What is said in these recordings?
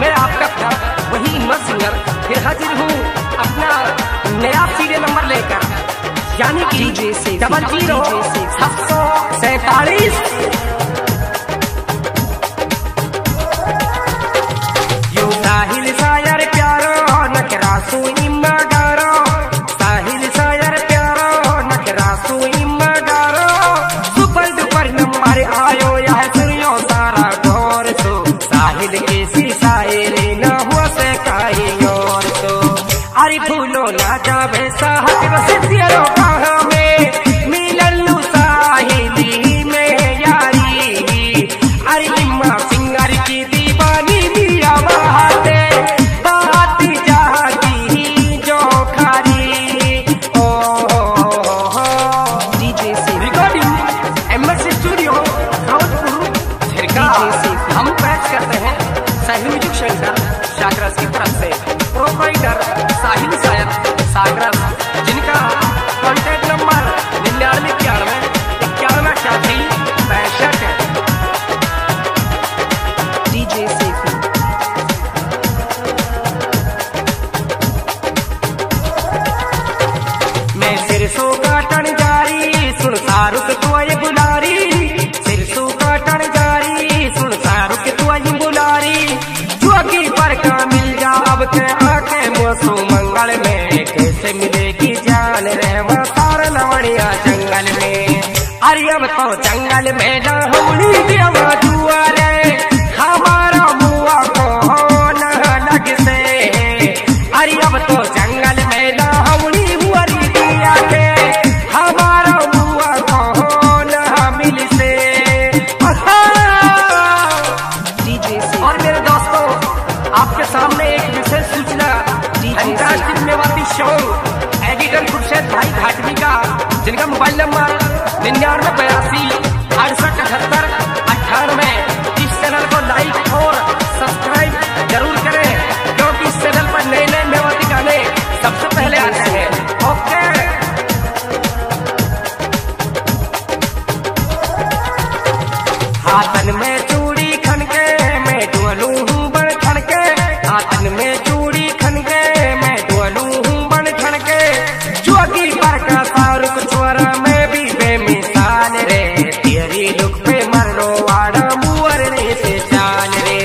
मैं आपका था वही हिम्मत सिंगर। फिर हाजिर हूँ अपना नया सीरियल नंबर लेकर। यानी कि डबल ज़ीरो सात सौ सैतालीस। साहिल के सिसाए रे न हुआ से काई और तो। अरे भूलो ना जावे साहब बस तेरो कहाँ में? मिलन मिललू साहिली में यारी अरे इम्मा सिंगर की दीवानी मिया बहाते बात जाती जो खारी। ओ डीजे से। Recording MS studio Rawatpur Jhirka हम पेश करते हैं सही म्यूज़िक सेंटर सागरस की तरफ़ से। प्रोवाइडर अब तो जंगल में ना होनी हाथन में चूड़ी खनके, मैं डोलू हूँ बन खनके। हाथन में चूड़ी खनके, मैं डोलू हूँ बन खनके। जोगी पर का सारुक छोरा मैं भी बेमिसाल रे। तेरी लुक पे मरनो वाड़ा मुअर रे से जान रे।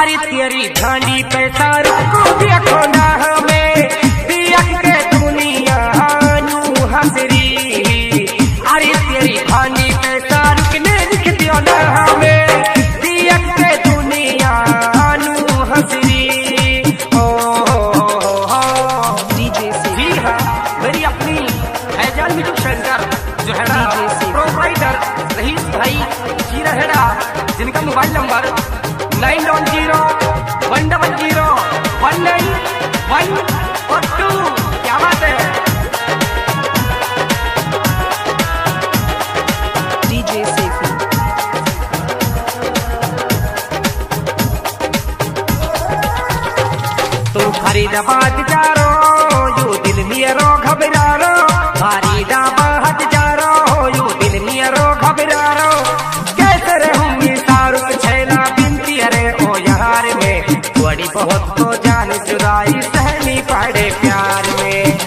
अरे तेरी धांडी पे सारुक को देखो ना हमें। दियक के दुनिया नू हसरी अरे तेरी धांडी पे दियो ना हमें। तू फरीदाबाद जा रो यू दिल मेरो घबरारो। फरीदाबाद जा रो यू दिल मेरो घबरारो। कैसे रहूँगी सारुक छैला बिनती, अरे ओ यार में। बड़ी बहुत तो जान जुदाई सहनी पड़े प्यार में।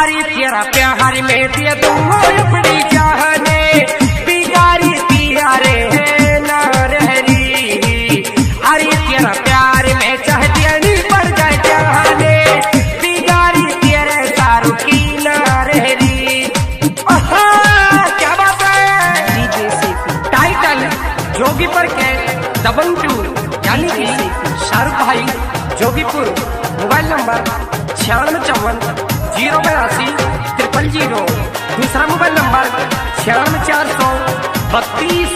अरे तेरा प्यार में दिया तुम अपनी छियानवे चौवन ज़ीरो बयासी ट्रिपल ज़ीरो। दूसरा मोबाइल नंबर छियानवे चार सौ बत्तीस,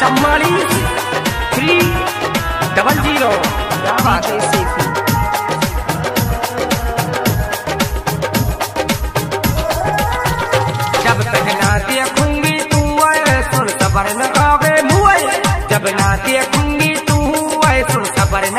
चौवालीस, थ्री डबल ज़ीरो। क्या बात है जब तक ना देखूँगी तू सुन सबर न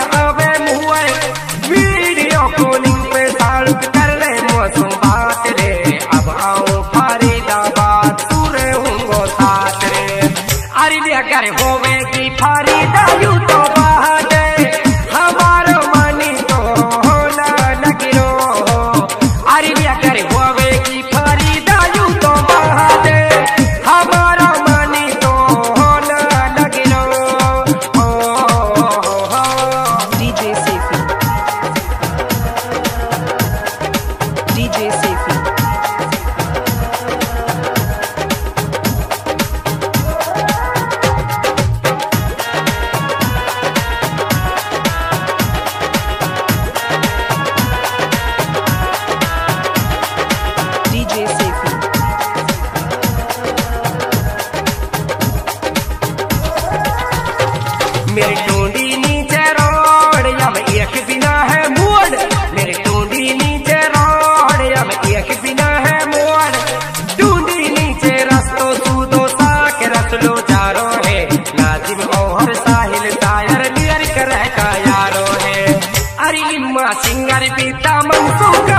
सिंगर पीता मनसुख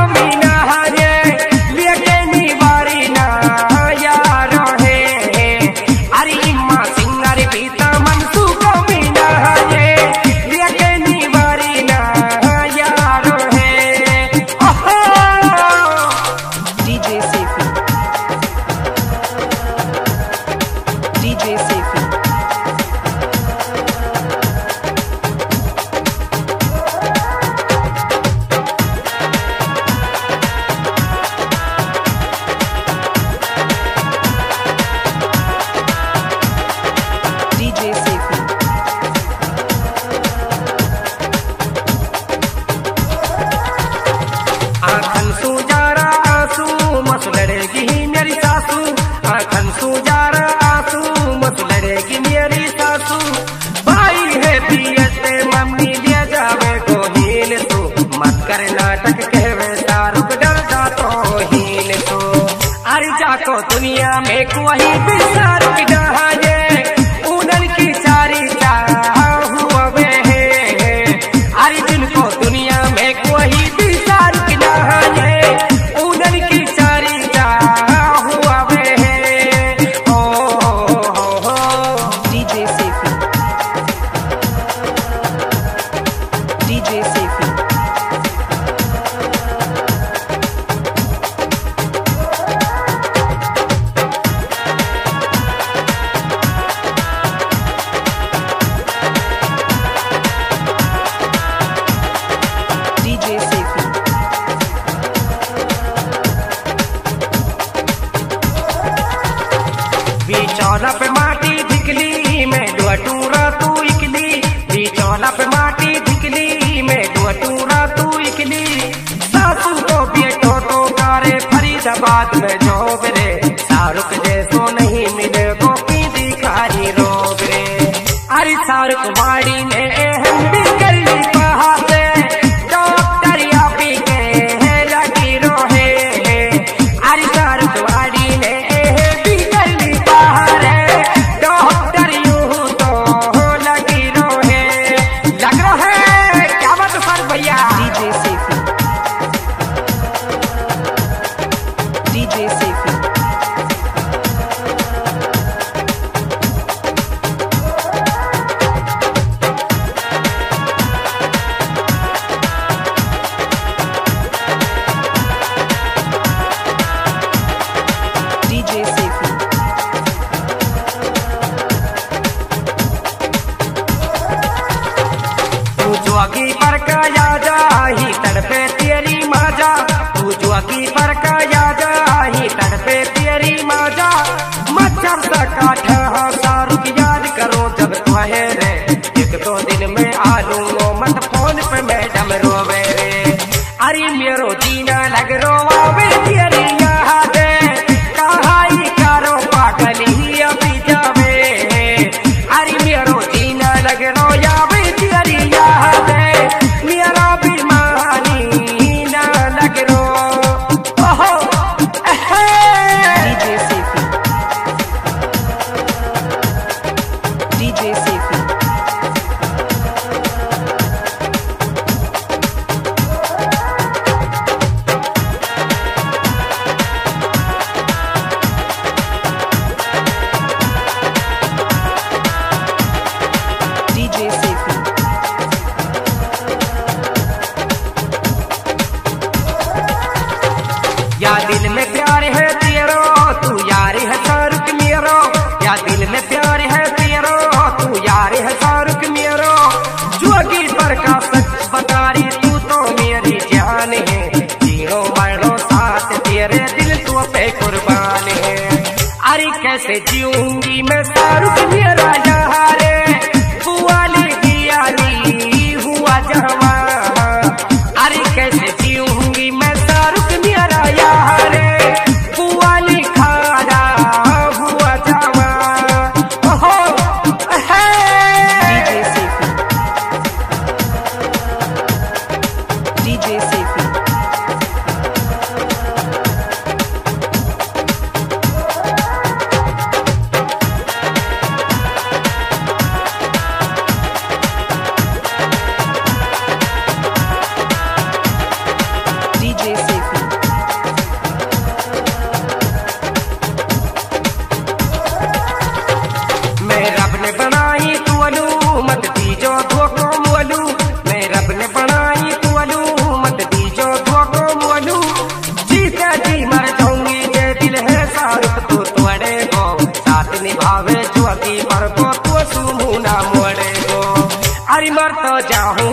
दुनिया में कोई बिसार पिटा है बात मैं दूंगो मत फ़ोन पे मैडम रोवे। कैसे जीऊँगी मैं सारू बनाई तू अलू, मत दीजो धोखो मोलू मैं रब ने बनाई तू मत दीजो धोखो मोलू जीता जी मर जाऊँगी, ये दिल है सारुप तू तोड़े गो साथ निभावे चुकी पर तो सुमू ना मोड़े गो अरे मर तो जाओ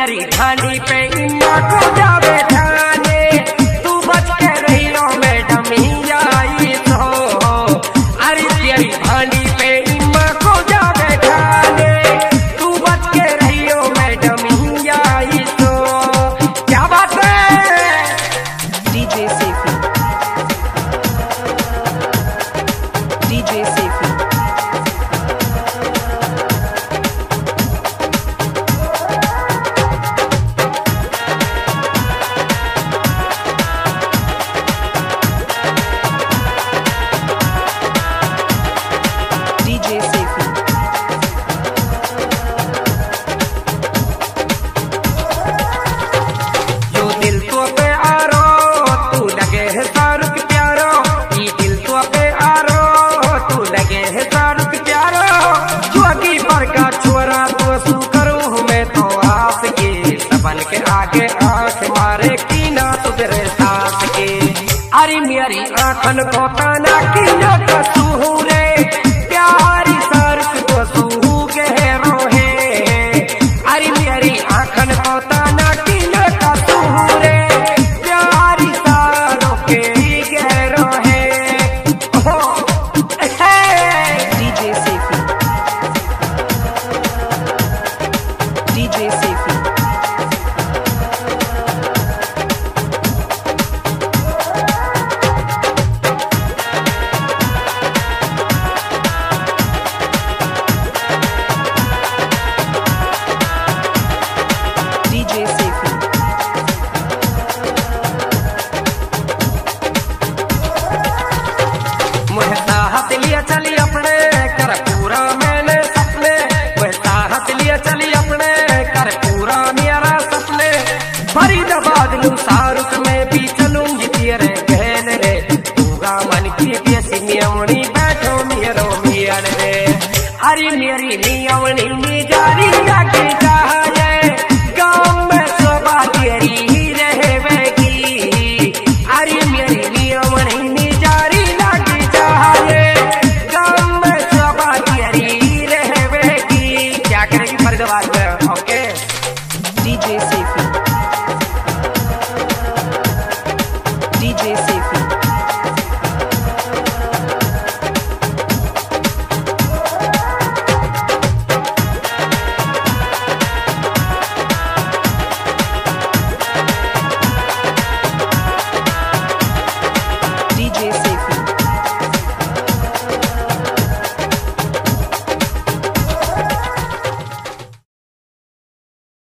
हरी धानी पे इन्ना को जा तो फिर सांस के अरे मेरी आंखन को ताना की ना कस மாறி நெறி நீ அவனில் நீ